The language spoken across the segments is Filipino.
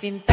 sin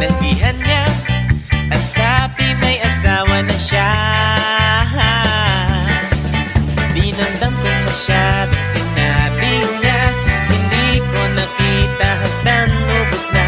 Tinanggihan niya. At sabi may asawa na siya. Dinamdam ko masyadong sinabi niya. Hindi ko nakita hagdan ubos na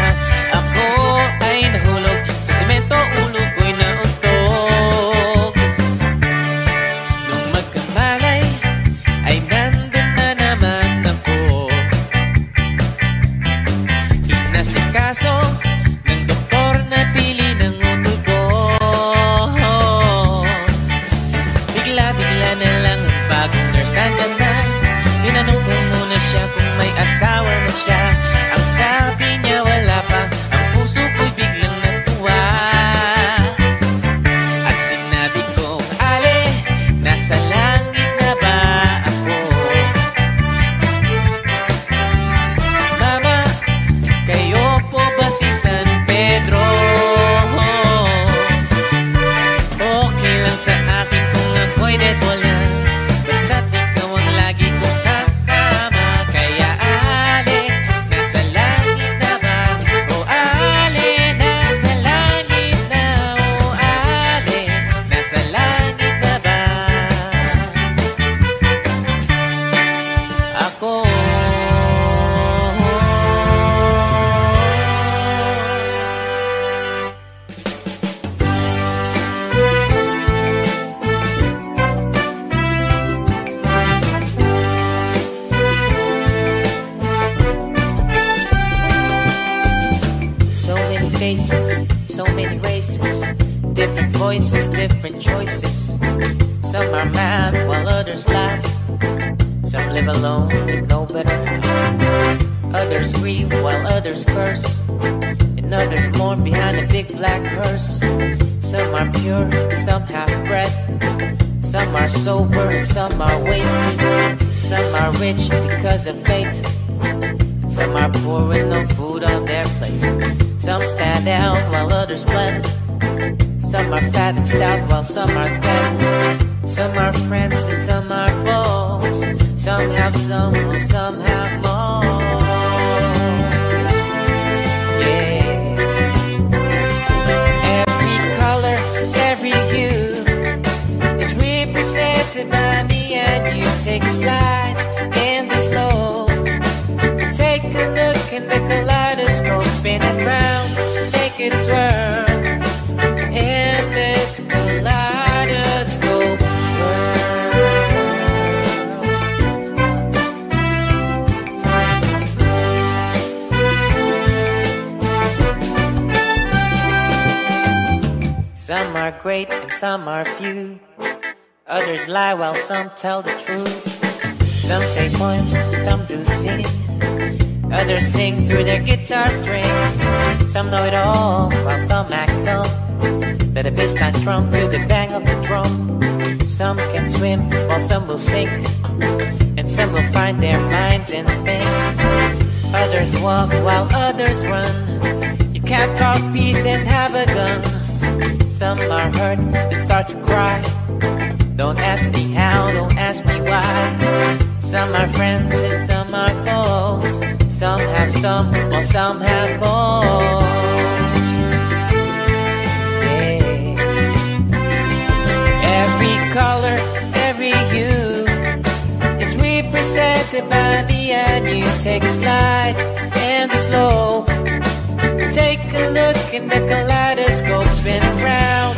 Some are mad while others laugh. Some live alone with no better. Others grieve while others curse. And others mourn behind a big black hearse. Some are pure, some half bred. Some are sober and some are wasted. Some are rich because of fate. Some are poor with no food on their plate. Some stand out while others blend. Some are fat and stout while some are thin. Some are friends and some are foes. Some have some some have more. Yeah. Every color, every hue is represented by me and you. Take a slide in the slow. Take a look in the kaleidoscope, spin it round, make it twirl. Great and some are few. Others lie while some tell the truth. Some say poems, some do sing. Others sing through their guitar strings. Some know it all, while some act dumb. Let a bass line strum to the bang of the drum. Some can swim, while some will sink. And some will find their minds and think. Others walk while others run. You can't talk peace and have a gun. Some are hurt and start to cry. Don't ask me how, don't ask me why. Some are friends and some are foes. Some have some, while some have both. Every color, every hue is represented by me and you. Take a slide and slow. Take a look in the kaleidoscope, spin around,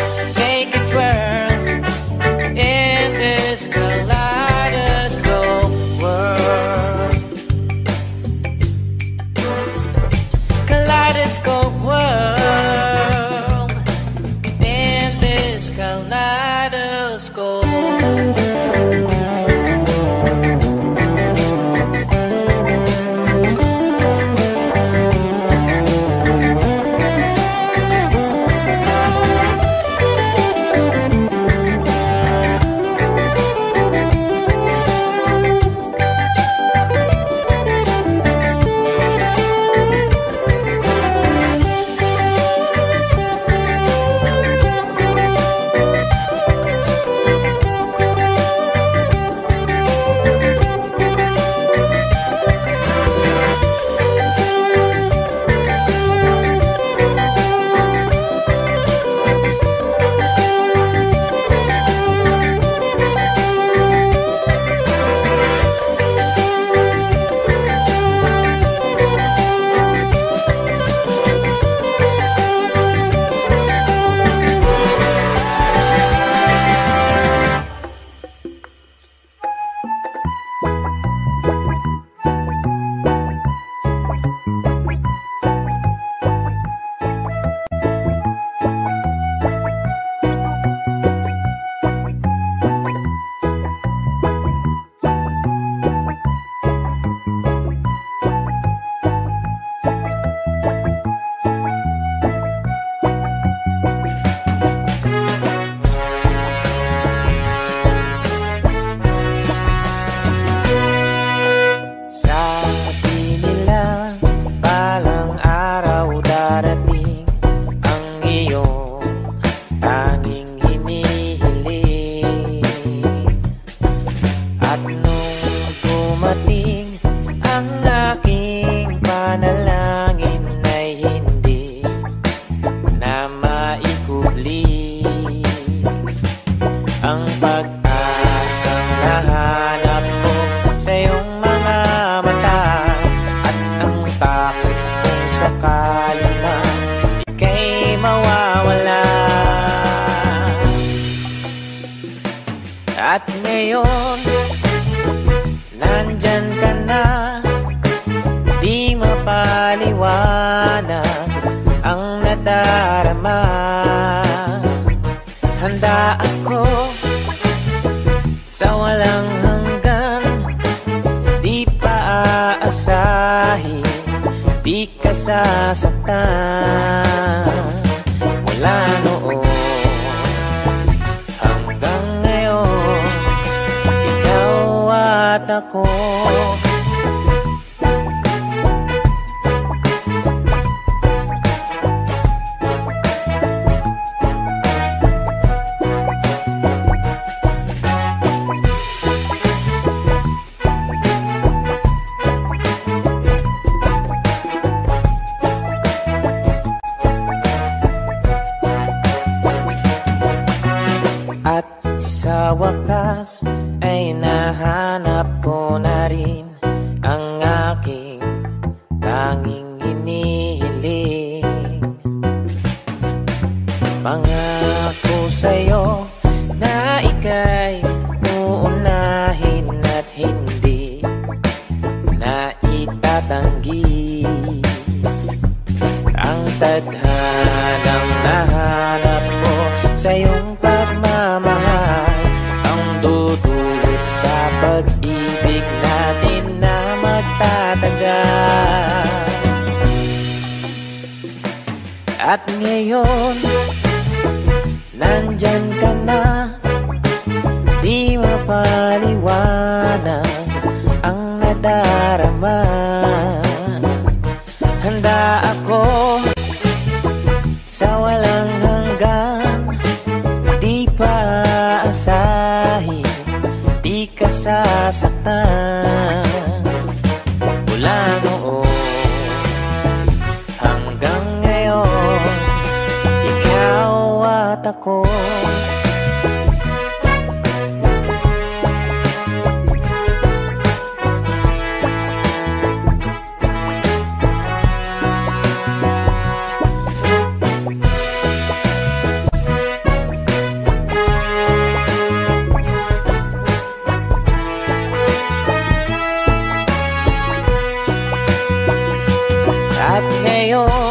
appeó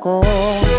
con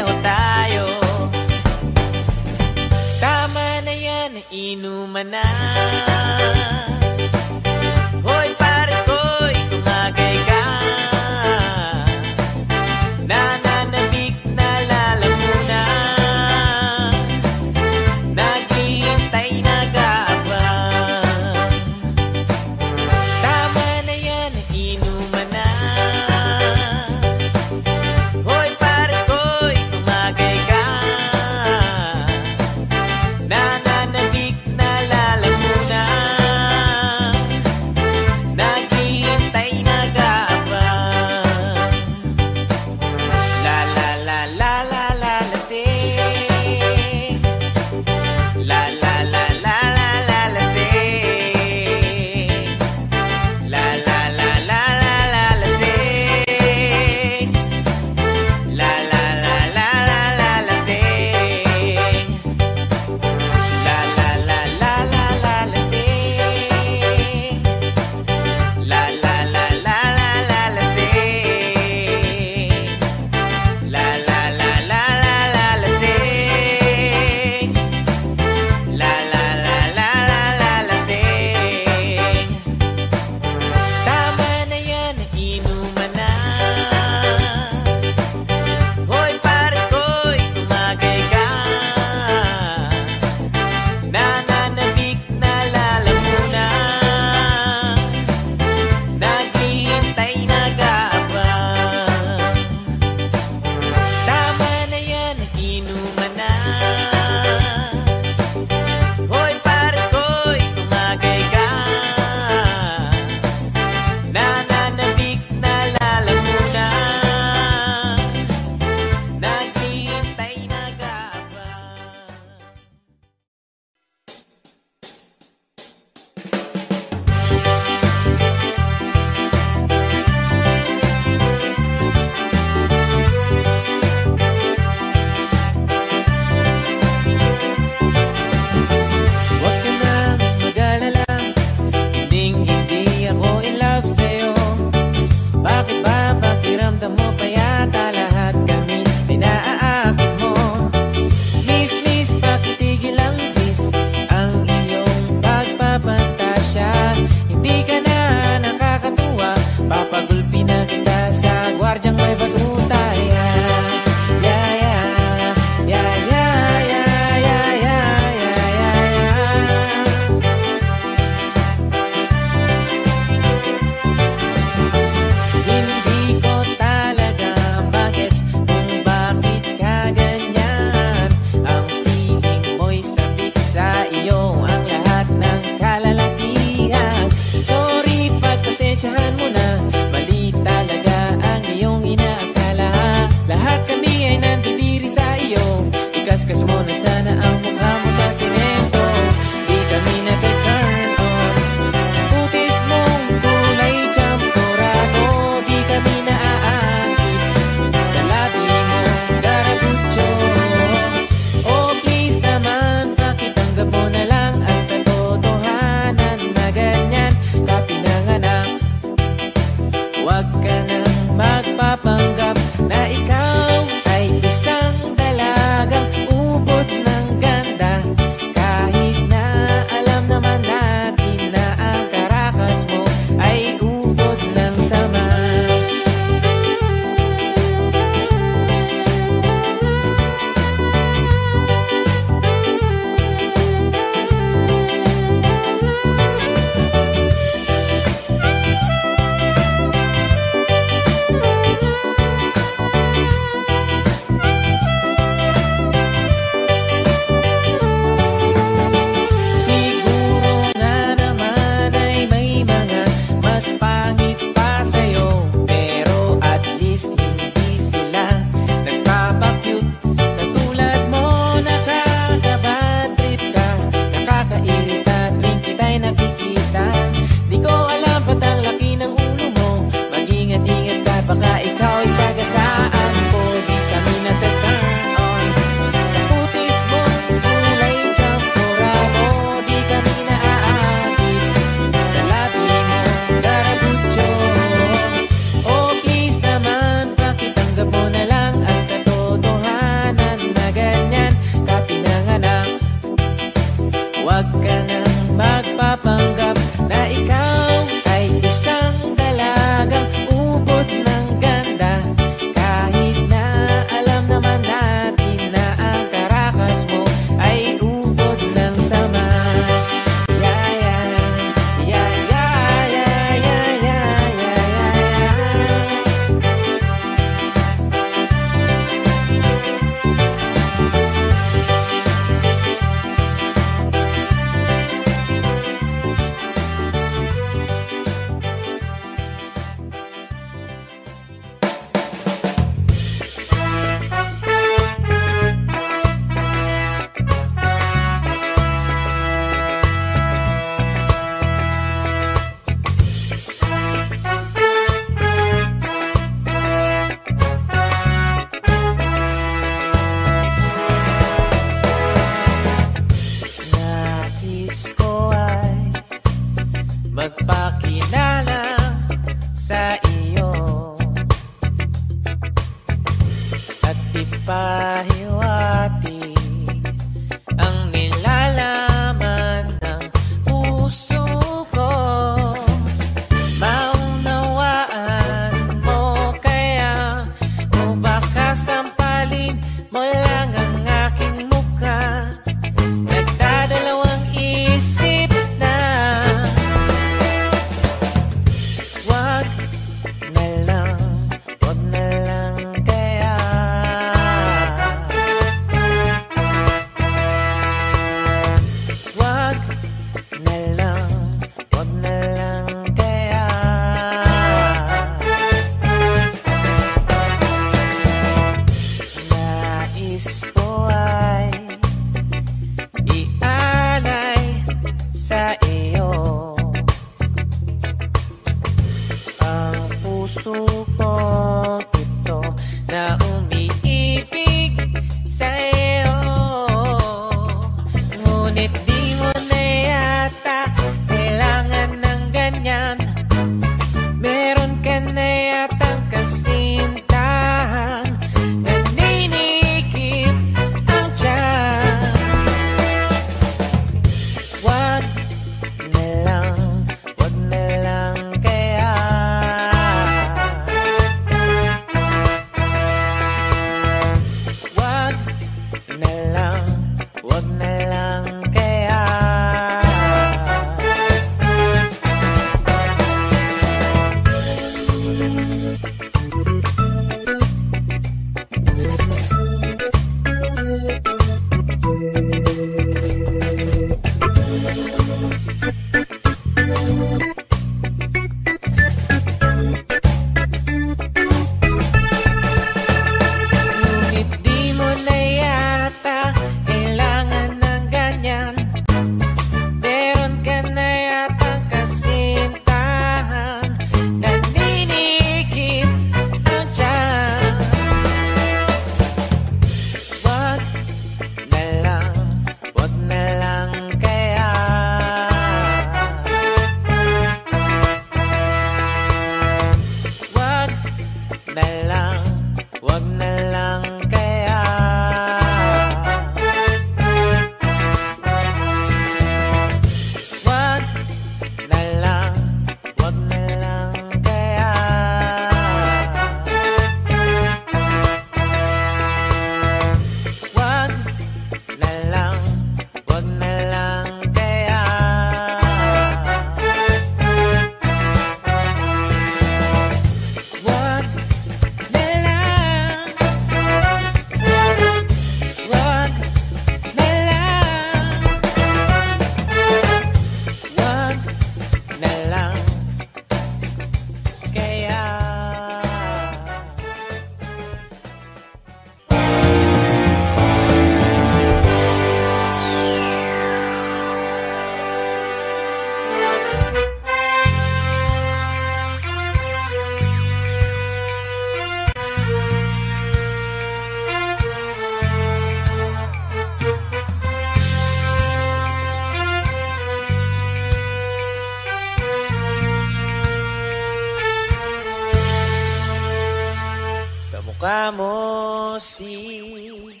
Sí,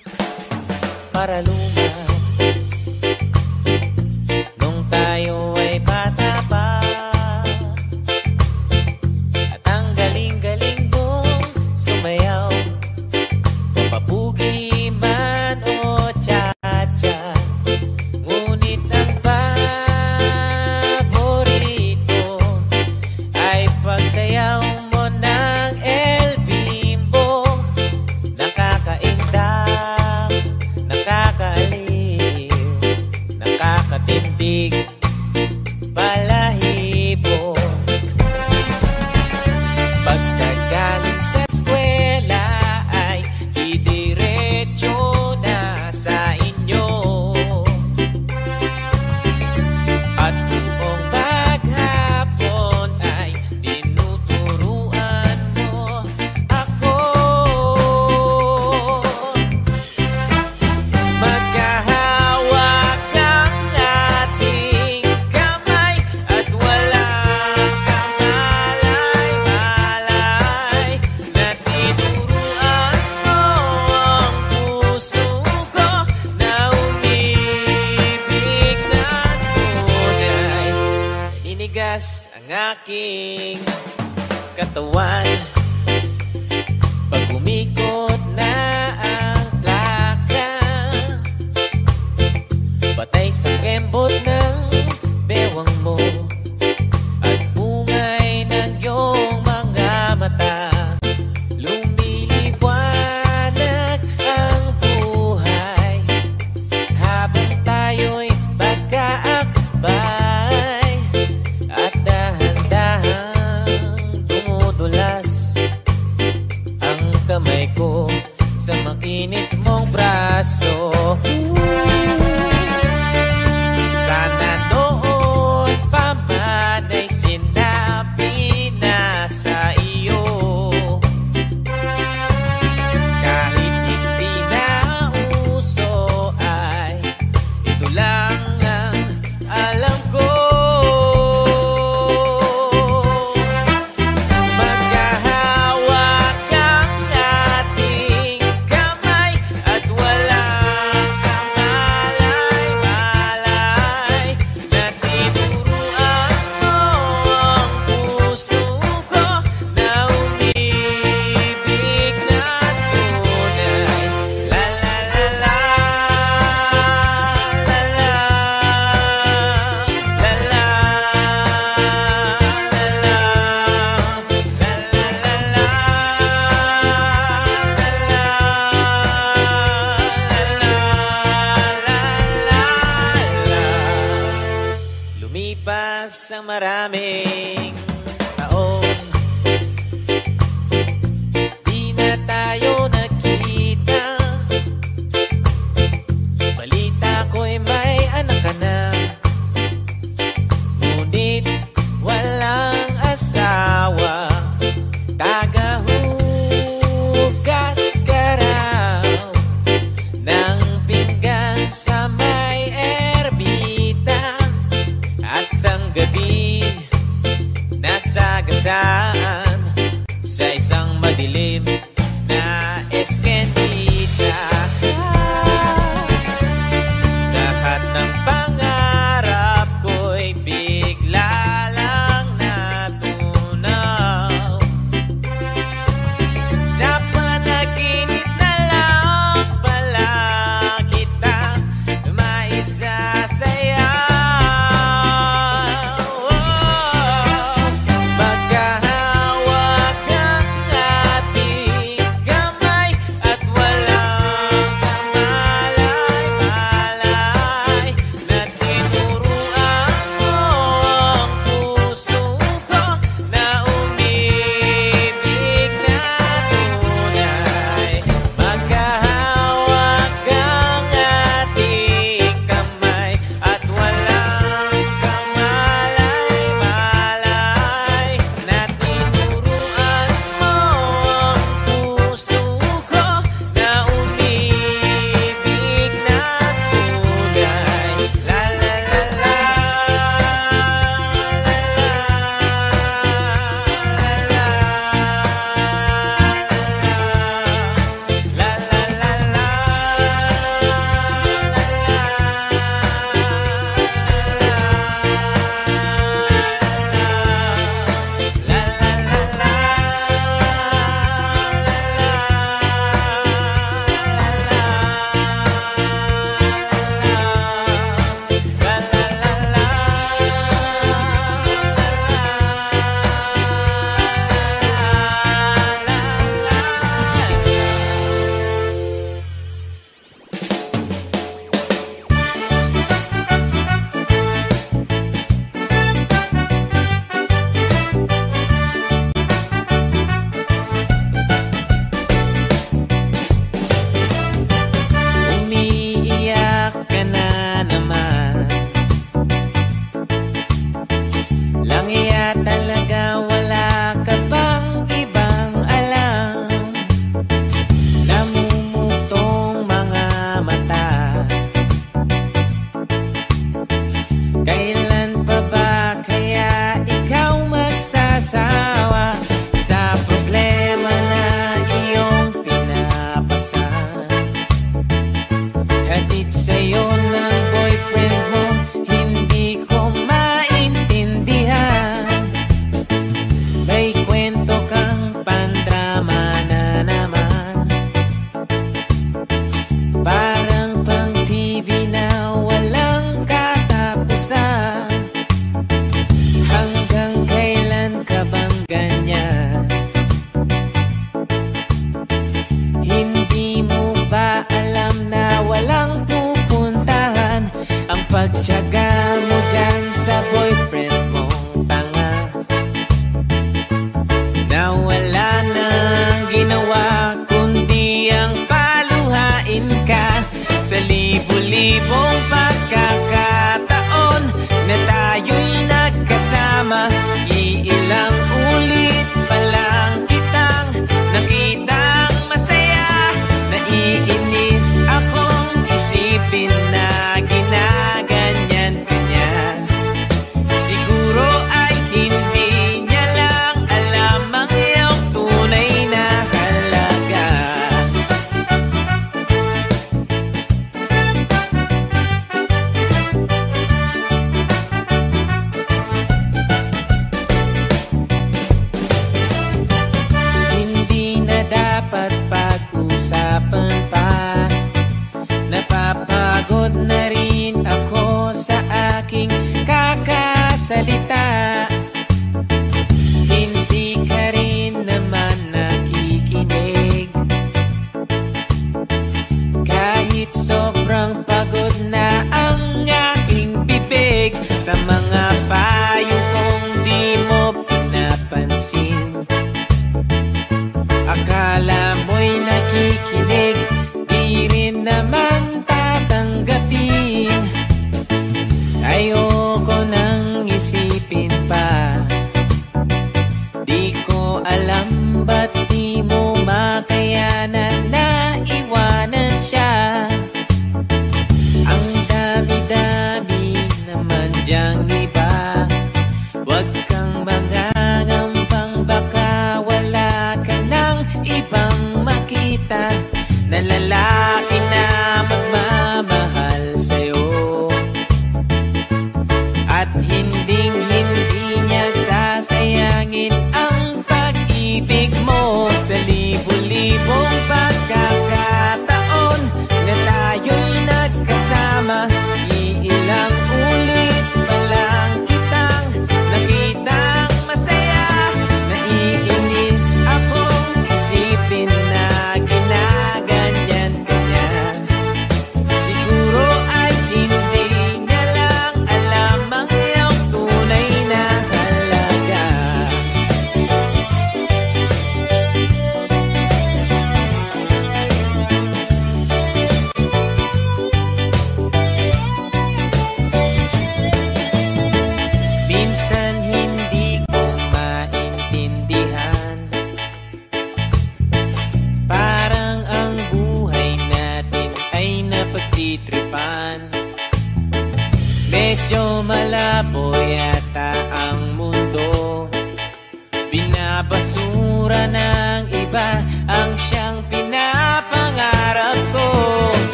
para Luna. now.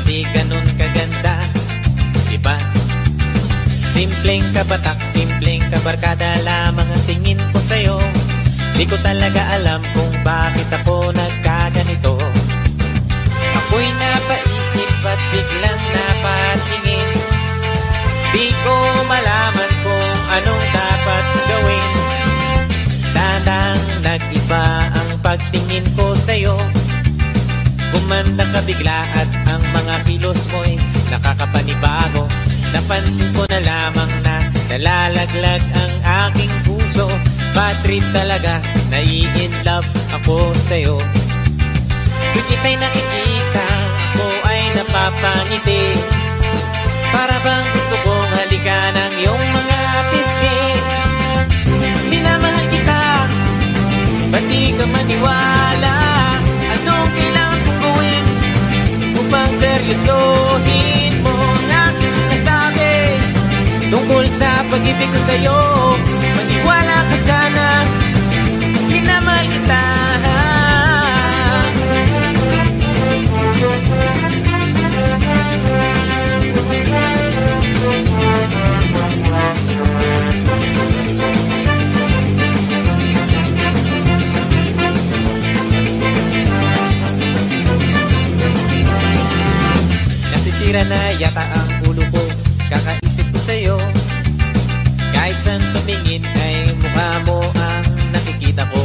Kasi ganun kaganda. Diba? Simpleng kabatak, simpleng kabarkada lamang ang tingin ko sa'yo. Di ko talaga alam kung bakit ako nagkaganito. Ako'y napaisip at biglang napatingin. Di ko malaman kung anong dapat gawin. Tandang nag-iba ang pagtingin ko sa'yo Gumanda ka bigla at ang mga kilos mo'y nakakapanibago. Napansin ko na lamang na nalalaglag ang aking puso. Bad trip talaga, nai-in love ako sa'yo. Kung kita'y nakikita, ako ay napapangiti Para bang gusto kong halikan ang iyong mga pisngi? Minamahal kita, ba't di ka maniwala? Anong kailangan seryosohin mo ang aking sinasabi Tungkol sa pag-ibig ko sa'yo, maniwala ka sana. Minamahal kita Nasisira na yata ang ulo ko. Kakaisip ko sa'yo. Kahit saan tumingin ay mukha mo ang nakikita ko.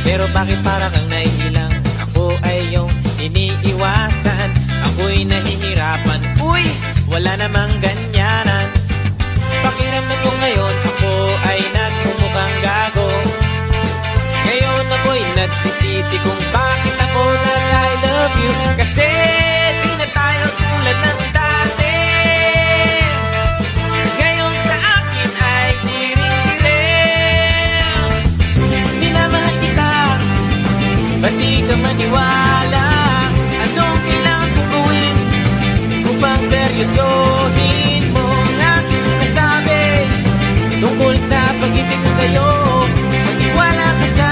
Pero bakit para kang naiilang Ako ay yung iniiwasan? Ako'y nahihirapan. Uy, wala namang ganyanan. Pakiramdam ko ngayon Ako ay nagmumukhang gago. Ngayon ako'y nagsisisi kung bakit ako nag I love you. Kasi tulad Ngayon sa akin ay tiring-tiring Minamahal kita Ba't di ka maniwala? Anong kailangan kong gawin Upang seryosohin mo ang aking sinasabi Tungkol sa pag-ibig ko sa'yo Maniwala ka sana